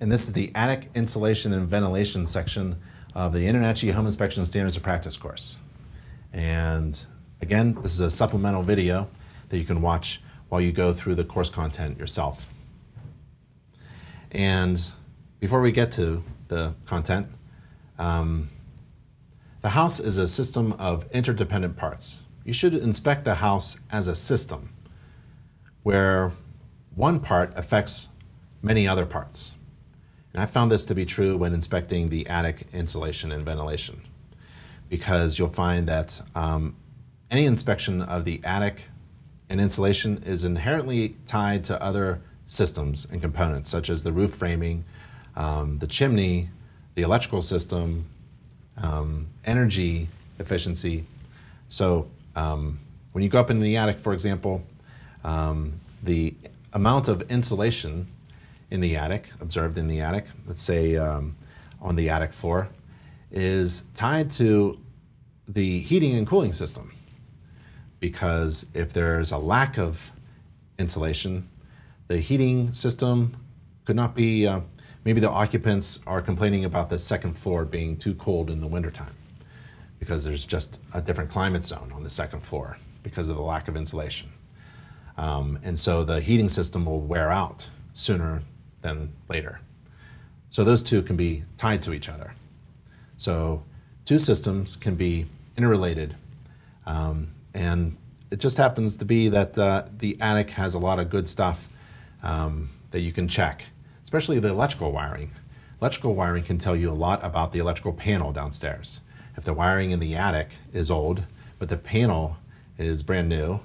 and this is the attic insulation and ventilation section of the InterNACHI Home Inspection Standards of Practice course. And again, this is a supplemental video that you can watch while you go through the course content yourself. And before we get to the content, um, the house is a system of interdependent parts. You should inspect the house as a system where one part affects many other parts. And I found this to be true when inspecting the attic insulation and ventilation because you'll find that um, any inspection of the attic and insulation is inherently tied to other systems and components such as the roof framing, um, the chimney, the electrical system, um, energy efficiency. So um, when you go up into the attic, for example, um, the amount of insulation in the attic, observed in the attic, let's say um, on the attic floor, is tied to the heating and cooling system. Because if there's a lack of insulation, the heating system could not be, uh, maybe the occupants are complaining about the second floor being too cold in the wintertime because there's just a different climate zone on the second floor because of the lack of insulation. Um, and so the heating system will wear out sooner than later. So those two can be tied to each other. So two systems can be interrelated. Um, and it just happens to be that uh, the attic has a lot of good stuff um, that you can check, especially the electrical wiring. Electrical wiring can tell you a lot about the electrical panel downstairs. If the wiring in the attic is old, but the panel is brand new,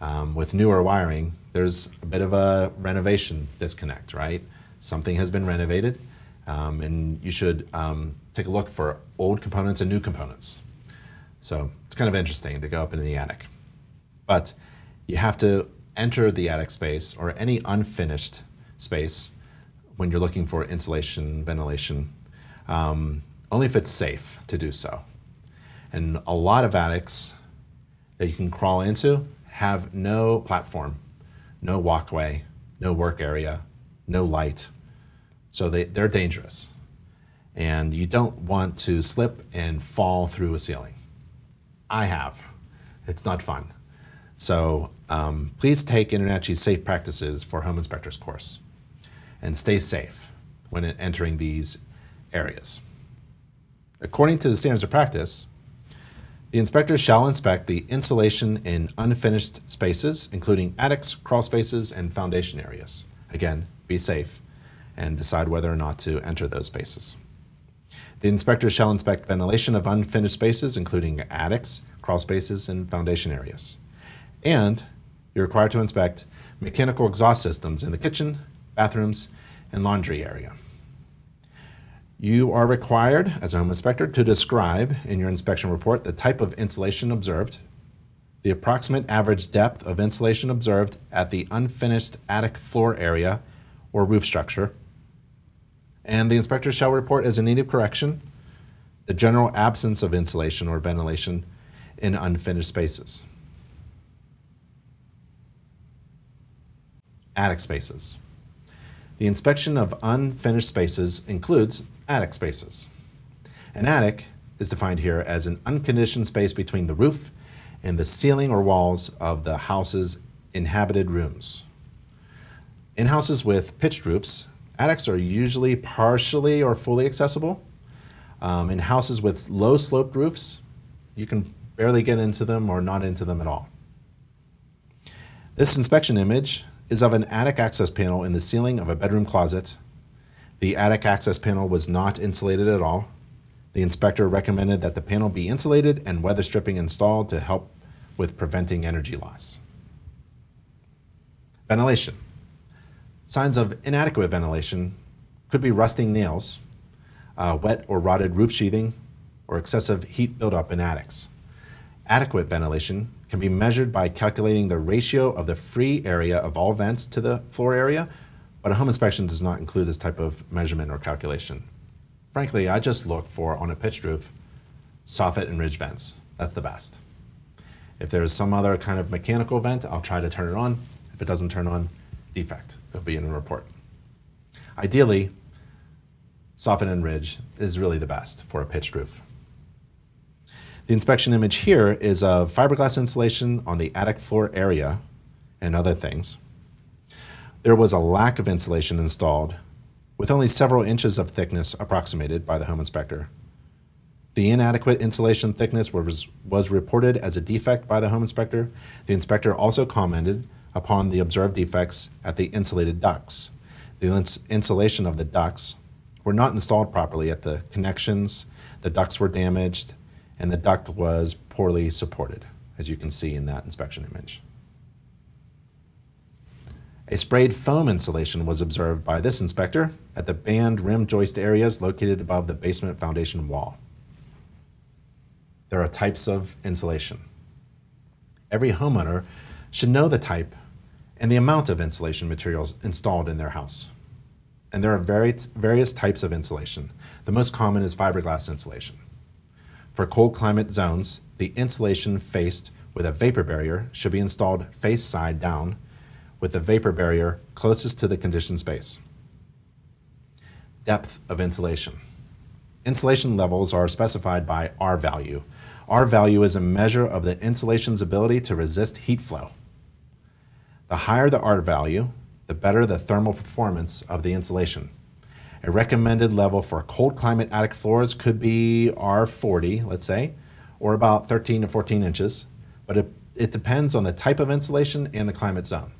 um, with newer wiring, there's a bit of a renovation disconnect, right? Something has been renovated, um, and you should um, take a look for old components and new components. So it's kind of interesting to go up into the attic. But you have to enter the attic space or any unfinished space when you're looking for insulation, ventilation, um, only if it's safe to do so. And a lot of attics that you can crawl into have no platform, no walkway, no work area, no light. So they, they're dangerous. And you don't want to slip and fall through a ceiling. I have. It's not fun. So um, please take InterNACHI's Safe Practices for Home Inspectors course and stay safe when entering these areas. According to the standards of practice, the inspector shall inspect the insulation in unfinished spaces, including attics, crawl spaces, and foundation areas. Again, be safe and decide whether or not to enter those spaces. The inspector shall inspect ventilation of unfinished spaces, including attics, crawl spaces, and foundation areas. And you're required to inspect mechanical exhaust systems in the kitchen, bathrooms, and laundry area. You are required, as a home inspector, to describe in your inspection report the type of insulation observed, the approximate average depth of insulation observed at the unfinished attic floor area or roof structure, and the inspector shall report as a need of correction the general absence of insulation or ventilation in unfinished spaces. Attic spaces. The inspection of unfinished spaces includes attic spaces. An attic is defined here as an unconditioned space between the roof and the ceiling or walls of the house's inhabited rooms. In houses with pitched roofs, attics are usually partially or fully accessible. Um, in houses with low sloped roofs, you can barely get into them or not into them at all. This inspection image is of an attic access panel in the ceiling of a bedroom closet. The attic access panel was not insulated at all. The inspector recommended that the panel be insulated and weather stripping installed to help with preventing energy loss. Ventilation. Signs of inadequate ventilation could be rusting nails, uh, wet or rotted roof sheathing, or excessive heat buildup in attics. Adequate ventilation can be measured by calculating the ratio of the free area of all vents to the floor area, but a home inspection does not include this type of measurement or calculation. Frankly, I just look for, on a pitched roof, soffit and ridge vents. That's the best. If there's some other kind of mechanical vent, I'll try to turn it on. If it doesn't turn on, defect. It'll be in the report. Ideally, soffit and ridge is really the best for a pitched roof. The inspection image here is of fiberglass insulation on the attic floor area and other things. There was a lack of insulation installed with only several inches of thickness approximated by the home inspector. The inadequate insulation thickness was, was reported as a defect by the home inspector. The inspector also commented upon the observed defects at the insulated ducts. The ins insulation of the ducts were not installed properly at the connections, the ducts were damaged, and the duct was poorly supported, as you can see in that inspection image. A sprayed foam insulation was observed by this inspector at the band rim joist areas located above the basement foundation wall. There are types of insulation. Every homeowner should know the type and the amount of insulation materials installed in their house. And there are various, various types of insulation. The most common is fiberglass insulation. For cold climate zones, the insulation faced with a vapor barrier should be installed face side down with the vapor barrier closest to the conditioned space. Depth of insulation. Insulation levels are specified by R value. R value is a measure of the insulation's ability to resist heat flow. The higher the R value, the better the thermal performance of the insulation. A recommended level for cold climate attic floors could be R40, let's say, or about 13 to 14 inches, but it, it depends on the type of insulation and the climate zone.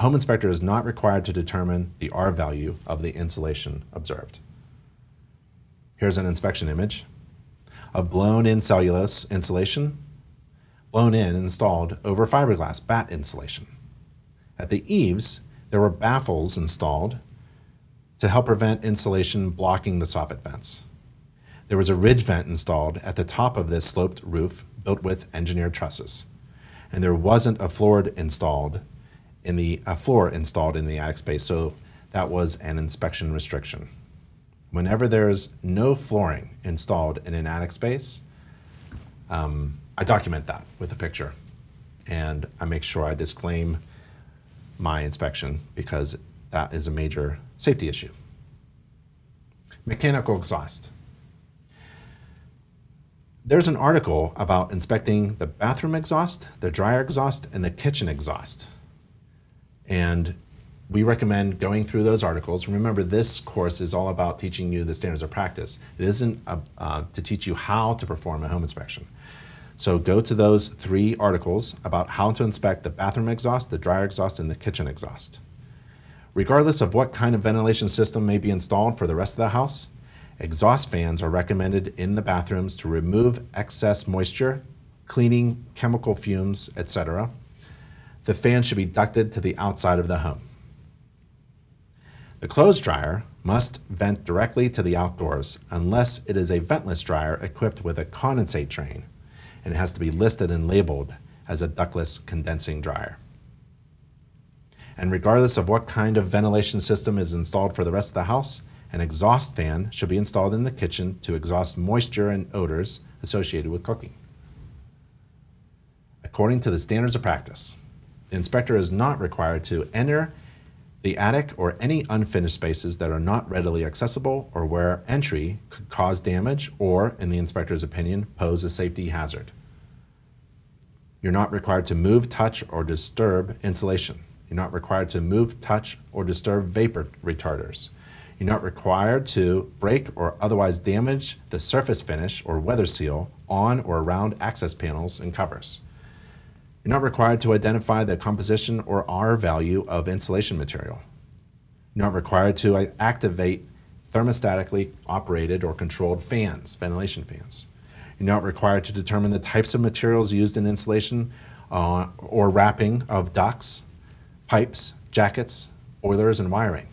Home inspector is not required to determine the R value of the insulation observed. Here's an inspection image of blown in cellulose insulation, blown in installed over fiberglass batt insulation. At the eaves, there were baffles installed to help prevent insulation blocking the soffit vents. There was a ridge vent installed at the top of this sloped roof built with engineered trusses. And there wasn't a floor installed in the a floor installed in the attic space, so that was an inspection restriction. Whenever there's no flooring installed in an attic space, um, I document that with a picture, and I make sure I disclaim my inspection because that is a major safety issue. Mechanical exhaust. There's an article about inspecting the bathroom exhaust, the dryer exhaust, and the kitchen exhaust. And we recommend going through those articles. Remember, this course is all about teaching you the standards of practice. It isn't uh, uh, to teach you how to perform a home inspection. So go to those three articles about how to inspect the bathroom exhaust, the dryer exhaust, and the kitchen exhaust. Regardless of what kind of ventilation system may be installed for the rest of the house, exhaust fans are recommended in the bathrooms to remove excess moisture, cleaning chemical fumes, etc the fan should be ducted to the outside of the home. The clothes dryer must vent directly to the outdoors unless it is a ventless dryer equipped with a condensate drain and has to be listed and labeled as a ductless condensing dryer. And regardless of what kind of ventilation system is installed for the rest of the house, an exhaust fan should be installed in the kitchen to exhaust moisture and odors associated with cooking. According to the standards of practice, the inspector is not required to enter the attic or any unfinished spaces that are not readily accessible or where entry could cause damage or, in the inspector's opinion, pose a safety hazard. You're not required to move, touch, or disturb insulation. You're not required to move, touch, or disturb vapor retarders. You're not required to break or otherwise damage the surface finish or weather seal on or around access panels and covers. You're not required to identify the composition or R value of insulation material. You're not required to activate thermostatically operated or controlled fans, ventilation fans. You're not required to determine the types of materials used in insulation uh, or wrapping of ducts, pipes, jackets, boilers, and wiring.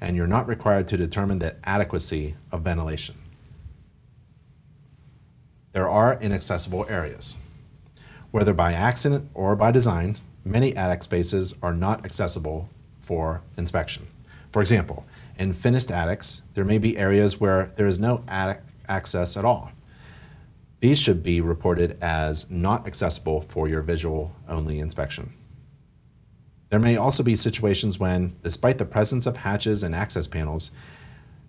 And you're not required to determine the adequacy of ventilation. There are inaccessible areas. Whether by accident or by design, many attic spaces are not accessible for inspection. For example, in finished attics, there may be areas where there is no attic access at all. These should be reported as not accessible for your visual only inspection. There may also be situations when, despite the presence of hatches and access panels,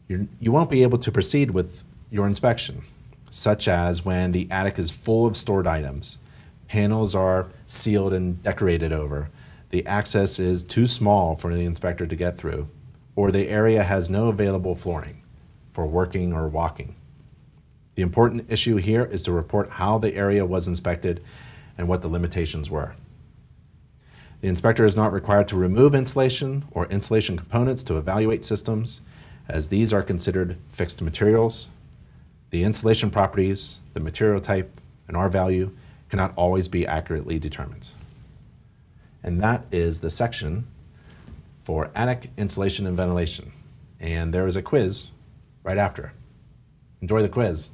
you won't be able to proceed with your inspection, such as when the attic is full of stored items, panels are sealed and decorated over, the access is too small for the inspector to get through, or the area has no available flooring for working or walking. The important issue here is to report how the area was inspected and what the limitations were. The inspector is not required to remove insulation or insulation components to evaluate systems, as these are considered fixed materials. The insulation properties, the material type, and R value cannot always be accurately determined. And that is the section for attic insulation and ventilation. And there is a quiz right after. Enjoy the quiz.